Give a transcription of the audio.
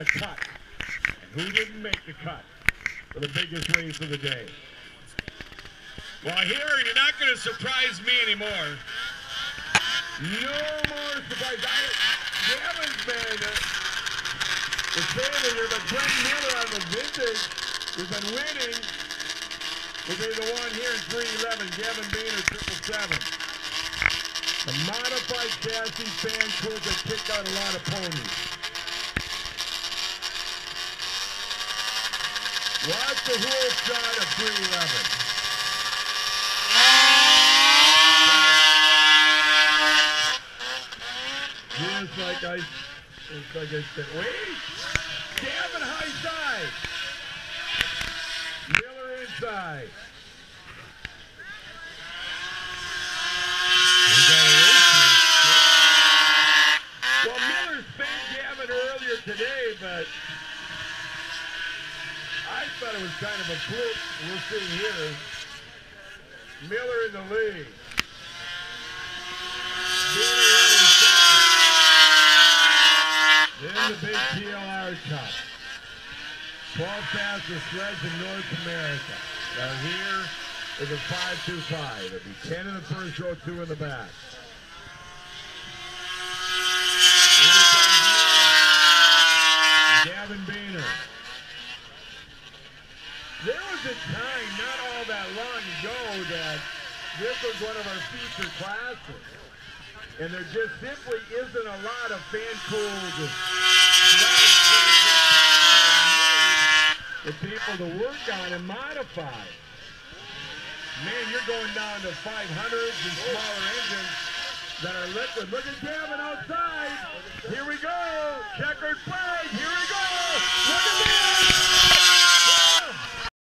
a cut. And who didn't make the cut for the biggest race of the day? Well, here you're not going to surprise me anymore. No more surprise. I, Gavin's been uh, the sailor but Brent Miller on the vintage has been winning. Will be the one here in 311. Gavin triple seven. The modified chassis fan cool that kicked out a lot of ponies. Watch the whole shot of 311. Just like I, like I said, wait, Gavin high side, Miller inside. Well, Miller spent Gavin earlier today, but thought it was kind of a fluke. We'll see here. Miller in the lead. Then the big TLR Cup. 12 fastest sleds in North America. Now here is a 5-2-5. It'll be 10 in the first row, 2 in the back. Here comes Miller. Gavin Boehner. There was a time not all that long ago that this was one of our feature classes. And there just simply isn't a lot of fan-cooled for people to work on and modify. Man, you're going down to 500s and smaller engines that are liquid. Look at Gavin